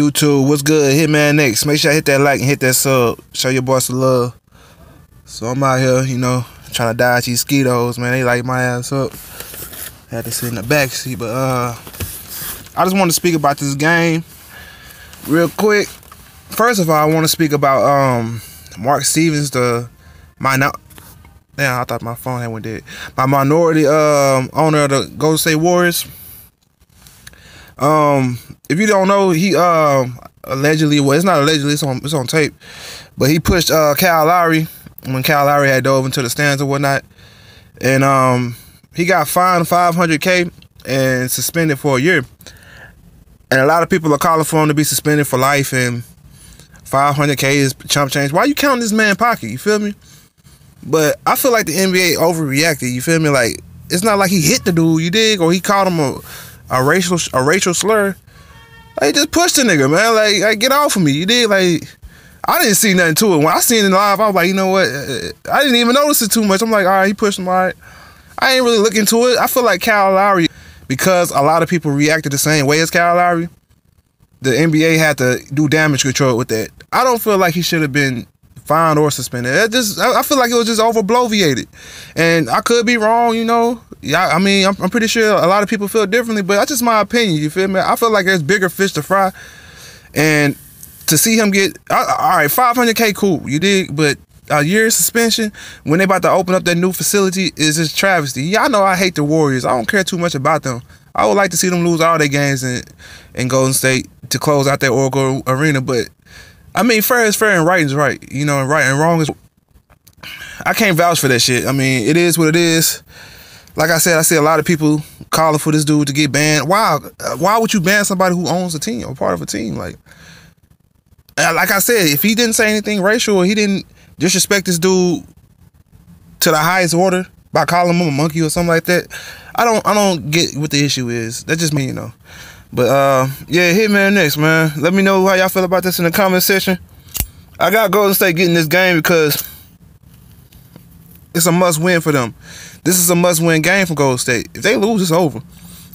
YouTube, what's good? Hitman X. Make sure I hit that like and hit that sub. Show your boy some love. So I'm out here, you know, trying to dodge these skeetos, man. They light my ass up. Had to sit in the back seat, but uh, I just want to speak about this game real quick. First of all, I want to speak about um Mark Stevens, the my now. Damn, I thought my phone had went dead. My minority um owner of the Golden State Warriors. Um, if you don't know, he um allegedly well, it's not allegedly, it's on it's on tape, but he pushed uh Kyle Lowry when Kyle Lowry had dove into the stands or whatnot, and um he got fined 500k and suspended for a year. And a lot of people are calling for him to be suspended for life and 500k is chump change. Why you counting this man pocket? You feel me? But I feel like the NBA overreacted. You feel me? Like it's not like he hit the dude. You dig? Or he called him a a racial a racial slur. Like just push the nigga, man. Like, like get off of me. You did like I didn't see nothing to it. When I seen it live, I was like, you know what? I didn't even notice it too much. I'm like, all right, he pushed him. All right. I ain't really looking to it. I feel like Kyle Lowry, because a lot of people reacted the same way as Kyle Lowry, the NBA had to do damage control with that. I don't feel like he should have been fined or suspended. Just I feel like it was just over bloviated. And I could be wrong, you know. Yeah, I mean, I'm, I'm pretty sure a lot of people feel differently, but that's just my opinion. You feel me? I feel like there's bigger fish to fry, and to see him get all right, 500k, cool, you did, but a year suspension when they about to open up that new facility is just travesty. I know I hate the Warriors. I don't care too much about them. I would like to see them lose all their games in, in Golden State to close out that Oracle Arena, but I mean, fair is fair and right is right. You know, and right and wrong is. I can't vouch for that shit. I mean, it is what it is like I said, I see a lot of people calling for this dude to get banned. Why? Why would you ban somebody who owns a team or part of a team? Like, uh, like I said, if he didn't say anything racial or he didn't disrespect this dude to the highest order by calling him a monkey or something like that, I don't, I don't get what the issue is. That's just me, you know. But uh, yeah, Hitman X, man. Let me know how y'all feel about this in the comment section. I got Golden State getting this game because it's a must win for them. This is a must win game for Golden State. If they lose, it's over.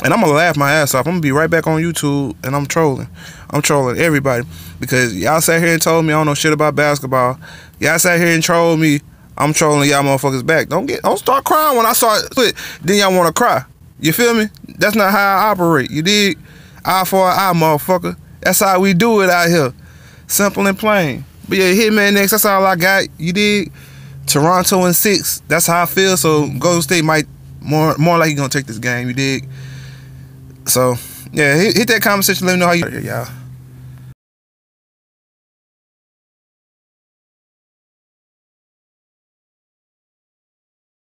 And I'm gonna laugh my ass off. I'm gonna be right back on YouTube and I'm trolling. I'm trolling everybody because y'all sat here and told me I don't know shit about basketball. Y'all sat here and trolled me. I'm trolling y'all motherfuckers back. Don't get don't start crying when I start it. Then y'all wanna cry. You feel me? That's not how I operate. You dig? Eye for eye, motherfucker. That's how we do it out here. Simple and plain. But yeah, Hitman X, that's all I got. You dig? Toronto in six. That's how I feel. So Golden State might more more likely gonna take this game. You dig? So yeah, hit, hit that comment section. Let me know how you y'all.